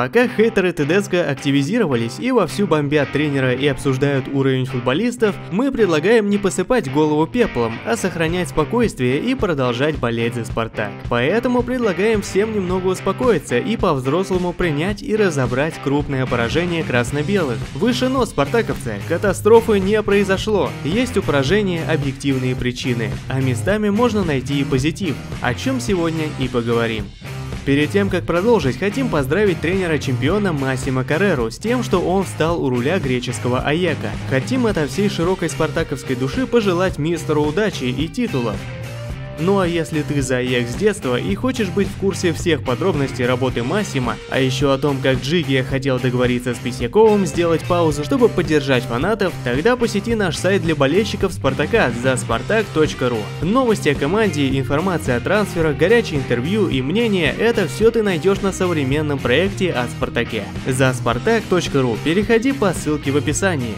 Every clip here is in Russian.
Пока хейтеры Тедеско активизировались и вовсю бомбят тренера и обсуждают уровень футболистов, мы предлагаем не посыпать голову пеплом, а сохранять спокойствие и продолжать болеть за Спартак. Поэтому предлагаем всем немного успокоиться и по-взрослому принять и разобрать крупное поражение красно-белых. Выше нос, спартаковцы, катастрофы не произошло. Есть у поражения объективные причины, а местами можно найти и позитив, о чем сегодня и поговорим. Перед тем, как продолжить, хотим поздравить тренера-чемпиона Массимо Карреру с тем, что он встал у руля греческого Аяка. Хотим от всей широкой спартаковской души пожелать мистеру удачи и титулов. Ну а если ты за Аякс с детства и хочешь быть в курсе всех подробностей работы Массима, а еще о том, как Джиги хотел договориться с Писяковым сделать паузу, чтобы поддержать фанатов, тогда посети наш сайт для болельщиков Спартака за spartak.ru. Новости о команде, информация о трансферах, горячие интервью и мнения – это все ты найдешь на современном проекте о Спартаке. За spartak.ru переходи по ссылке в описании.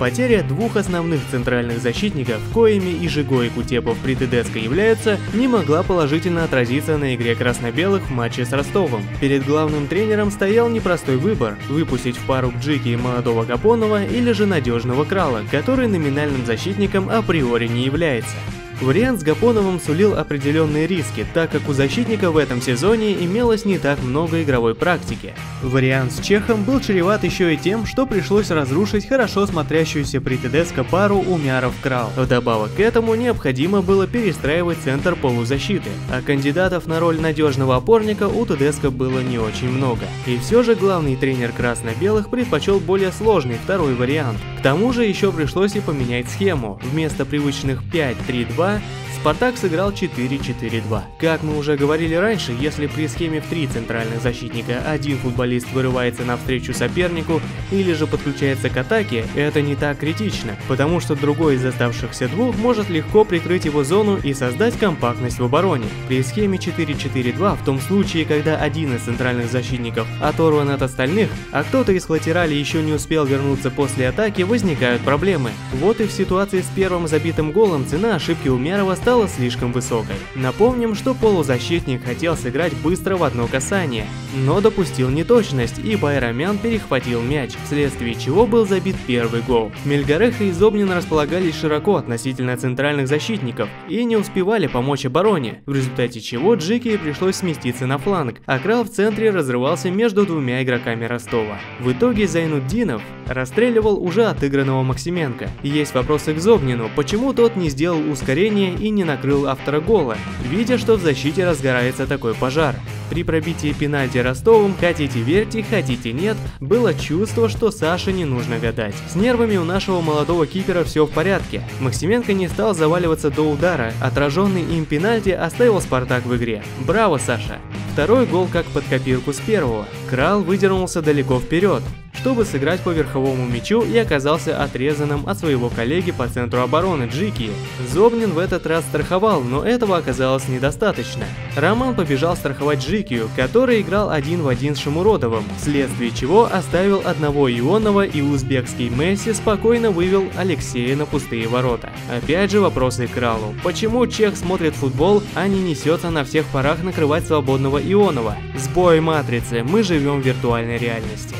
Потеря двух основных центральных защитников, коими и Жиго и Кутепов при ТДСК являются, не могла положительно отразиться на игре красно-белых в матче с Ростовом. Перед главным тренером стоял непростой выбор – выпустить в пару Джики молодого Гапонова или же надежного Крала, который номинальным защитником априори не является. Вариант с Гапоновым сулил определенные риски, так как у защитника в этом сезоне имелось не так много игровой практики. Вариант с Чехом был чреват еще и тем, что пришлось разрушить хорошо смотрящуюся при ТДСК пару Умяров-Крал. Вдобавок к этому необходимо было перестраивать центр полузащиты, а кандидатов на роль надежного опорника у ТДСК было не очень много. И все же главный тренер красно-белых предпочел более сложный второй вариант. К тому же еще пришлось и поменять схему. Вместо привычных 5-3-2 Yeah. Спартак сыграл 4-4-2. Как мы уже говорили раньше, если при схеме в три центральных защитника один футболист вырывается навстречу сопернику или же подключается к атаке, это не так критично, потому что другой из оставшихся двух может легко прикрыть его зону и создать компактность в обороне. При схеме 4-4-2 в том случае, когда один из центральных защитников оторван от остальных, а кто-то из латерали еще не успел вернуться после атаки, возникают проблемы. Вот и в ситуации с первым забитым голом цена ошибки Умярова стала стала слишком высокой. Напомним, что полузащитник хотел сыграть быстро в одно касание, но допустил неточность и Байрамян перехватил мяч, вследствие чего был забит первый гол. Мельгареха и Зобнин располагались широко относительно центральных защитников и не успевали помочь обороне, в результате чего Джеки пришлось сместиться на фланг, а Крал в центре разрывался между двумя игроками Ростова. В итоге Зайнуддинов расстреливал уже отыгранного Максименко. Есть вопросы к Зобнину, почему тот не сделал ускорение и не не накрыл автора гола, видя, что в защите разгорается такой пожар. При пробитии пенальти Ростовым, хотите верьте, хотите нет, было чувство, что Саше не нужно гадать. С нервами у нашего молодого кипера все в порядке. Максименко не стал заваливаться до удара, отраженный им пенальти оставил Спартак в игре. Браво, Саша! Второй гол как под копирку с первого. Крал выдернулся далеко вперед, чтобы сыграть по верховому мячу и оказался отрезанным от своего коллеги по центру обороны Джики. Зобнин в этот раз страховал, но этого оказалось недостаточно. Роман побежал страховать Джикию, который играл один в один с Шамуродовым, вследствие чего оставил одного Ионова и узбекский Месси спокойно вывел Алексея на пустые ворота. Опять же вопросы к Кралу. Почему чех смотрит футбол, а не несется на всех парах накрывать свободного Ионова? Сбой матрицы, мы живем в виртуальной реальности.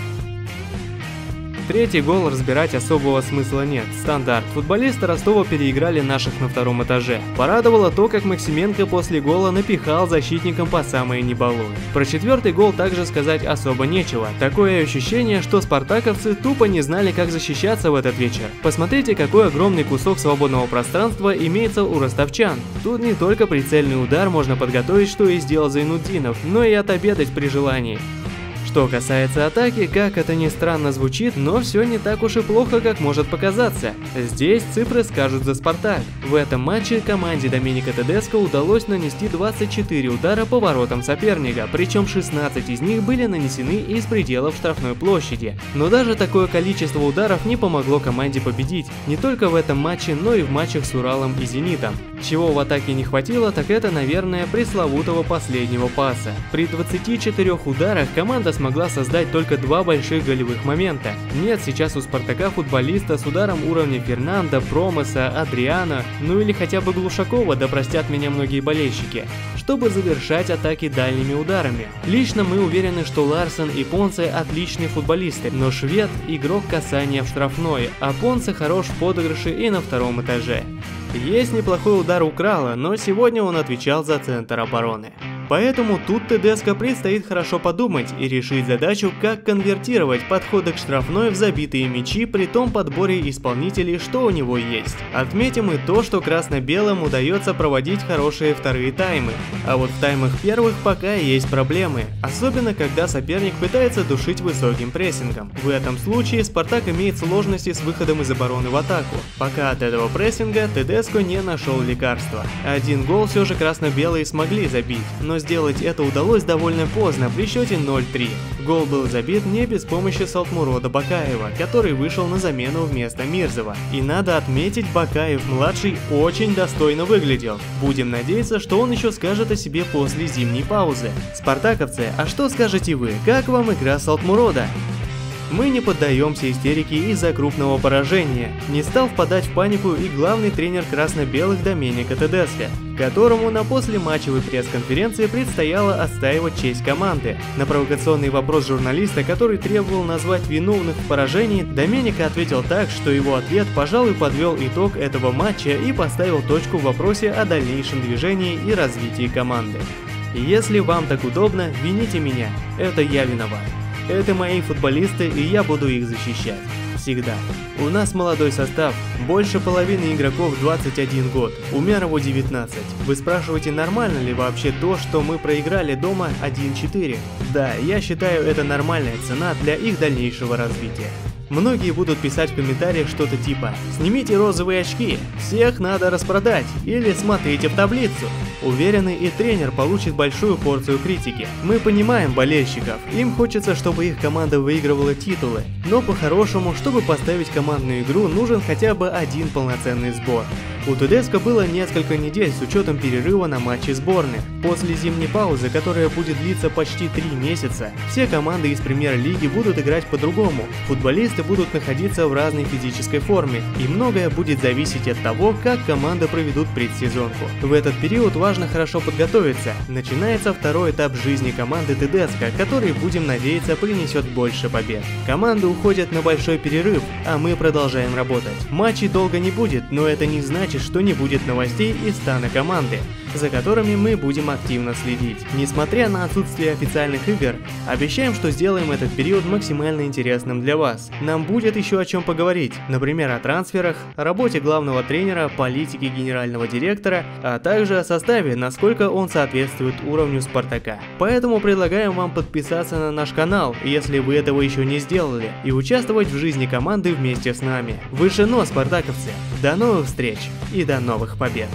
Третий гол разбирать особого смысла нет. Стандарт. Футболисты Ростова переиграли наших на втором этаже. Порадовало то, как Максименко после гола напихал защитникам по самые небалуй. Про четвертый гол также сказать особо нечего. Такое ощущение, что спартаковцы тупо не знали, как защищаться в этот вечер. Посмотрите, какой огромный кусок свободного пространства имеется у ростовчан. Тут не только прицельный удар можно подготовить, что и сделал Зайнуддинов, но и отобедать при желании. Что касается атаки, как это ни странно звучит, но все не так уж и плохо, как может показаться. Здесь цифры скажут за Спартак. В этом матче команде Доминика Тедеско удалось нанести 24 удара по воротам соперника, причем 16 из них были нанесены из пределов штрафной площади. Но даже такое количество ударов не помогло команде победить, не только в этом матче, но и в матчах с Уралом и Зенитом. Чего в атаке не хватило, так это, наверное, пресловутого последнего паса. При 24 ударах команда смогла создать только два больших голевых момента. Нет сейчас у Спартака футболиста с ударом уровня Фернанда, Промеса, Адриана, ну или хотя бы Глушакова, да простят меня многие болельщики, чтобы завершать атаки дальними ударами. Лично мы уверены, что Ларсен и Понце отличные футболисты, но швед – игрок касания в штрафной, а Понце хорош в подыгрыше и на втором этаже. Есть неплохой удар у Крала, но сегодня он отвечал за центр обороны. Поэтому тут Тедеско предстоит хорошо подумать и решить задачу, как конвертировать подходы к штрафной в забитые мячи при том подборе исполнителей, что у него есть. Отметим и то, что красно-белым удается проводить хорошие вторые таймы, а вот в таймах первых пока есть проблемы, особенно когда соперник пытается душить высоким прессингом. В этом случае Спартак имеет сложности с выходом из обороны в атаку. Пока от этого прессинга Тедеско не нашел лекарства. Один гол все же красно-белые смогли забить, но сделать это удалось довольно поздно при счете 0-3. Гол был забит не без помощи Салтмурода Бакаева, который вышел на замену вместо Мирзова. И надо отметить, Бакаев-младший очень достойно выглядел. Будем надеяться, что он еще скажет о себе после зимней паузы. Спартаковцы, а что скажете вы? Как вам игра Салтмурода? Мы не поддаемся истерике из-за крупного поражения. Не стал впадать в панику и главный тренер красно-белых Доменика Тедеско, которому на послематчевой пресс-конференции предстояло отстаивать честь команды. На провокационный вопрос журналиста, который требовал назвать виновных в поражении, Доменика ответил так, что его ответ, пожалуй, подвел итог этого матча и поставил точку в вопросе о дальнейшем движении и развитии команды. Если вам так удобно, вините меня, это я виноват. Это мои футболисты, и я буду их защищать. Всегда. У нас молодой состав, больше половины игроков 21 год, Умярову 19. Вы спрашиваете, нормально ли вообще то, что мы проиграли дома 1-4? Да, я считаю это нормальная цена для их дальнейшего развития. Многие будут писать в комментариях что-то типа «Снимите розовые очки, всех надо распродать» или «Смотрите в таблицу». Уверены, и тренер получит большую порцию критики. Мы понимаем болельщиков, им хочется, чтобы их команда выигрывала титулы, но по-хорошему, чтобы поставить командную игру, нужен хотя бы один полноценный сбор. У Тедеско было несколько недель с учетом перерыва на матчи сборных. После зимней паузы, которая будет длиться почти три месяца, все команды из премьер-лиги будут играть по-другому. Футболисты будут находиться в разной физической форме, и многое будет зависеть от того, как команда проведут предсезонку. В этот период важно хорошо подготовиться. Начинается второй этап жизни команды Тедеско, который, будем надеяться, принесет больше побед. Команды уходят на большой перерыв, а мы продолжаем работать. Матчей долго не будет, но это не значит, что не будет новостей из стана команды, за которыми мы будем активно следить. Несмотря на отсутствие официальных игр, обещаем, что сделаем этот период максимально интересным для вас. Нам будет еще о чем поговорить, например, о трансферах, работе главного тренера, политике генерального директора, а также о составе, насколько он соответствует уровню Спартака. Поэтому предлагаем вам подписаться на наш канал, если вы этого еще не сделали, и участвовать в жизни команды вместе с нами. Выше нос, спартаковцы! До новых встреч! и до новых побед!